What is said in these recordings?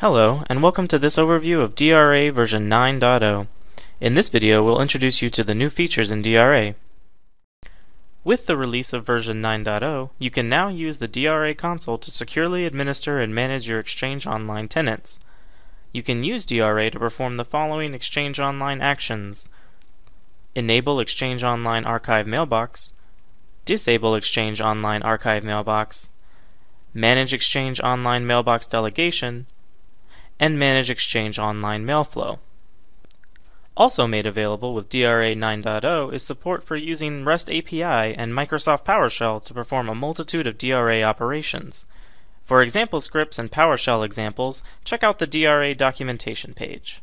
Hello, and welcome to this overview of DRA version 9.0. In this video, we'll introduce you to the new features in DRA. With the release of version 9.0, you can now use the DRA console to securely administer and manage your Exchange Online tenants. You can use DRA to perform the following Exchange Online actions. Enable Exchange Online Archive Mailbox, Disable Exchange Online Archive Mailbox, Manage Exchange Online Mailbox Delegation, and manage Exchange Online mail flow. Also made available with DRA 9.0 is support for using REST API and Microsoft PowerShell to perform a multitude of DRA operations. For example scripts and PowerShell examples, check out the DRA documentation page.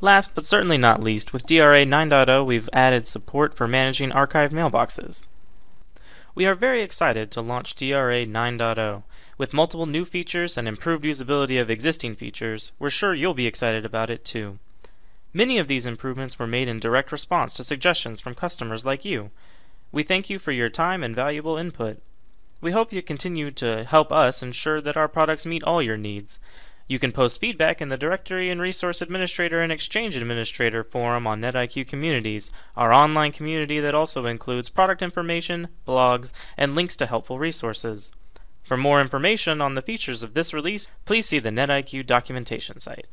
Last but certainly not least, with DRA 9.0 we've added support for managing archived mailboxes. We are very excited to launch DRA 9.0. With multiple new features and improved usability of existing features, we're sure you'll be excited about it too. Many of these improvements were made in direct response to suggestions from customers like you. We thank you for your time and valuable input. We hope you continue to help us ensure that our products meet all your needs. You can post feedback in the Directory and Resource Administrator and Exchange Administrator forum on NetIQ Communities, our online community that also includes product information, blogs, and links to helpful resources. For more information on the features of this release, please see the NetIQ documentation site.